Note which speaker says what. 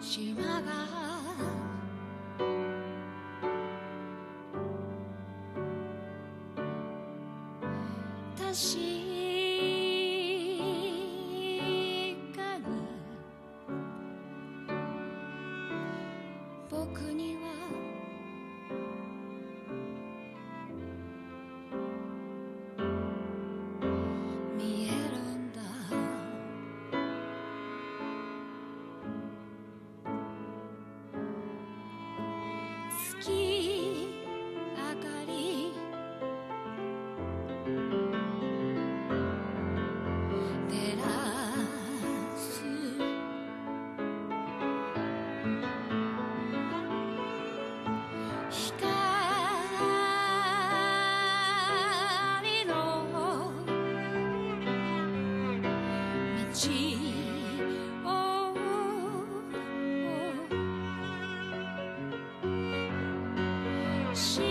Speaker 1: 島が月 she